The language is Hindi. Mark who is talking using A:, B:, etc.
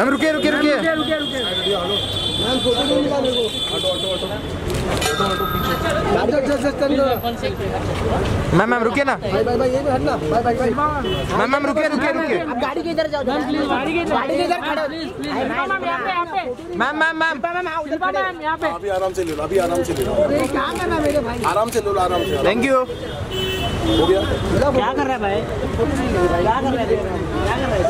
A: मैम रुकिए रुकिए रुकिए। मैम मैम रुकिए ना। मैम मैम रुकिए रुकिए रुकिए।
B: गाड़ी के इधर जाओ गाड़ी के इधर खड़े
A: मैम मैम मैम
C: अभी आराम से ले लो अभी आराम से ले लो। आराम से ले लो आराम से।
A: थैंक यू
C: हो गया?
B: क्या कर रहा है भाई? क्या कर क्या कर रहा है?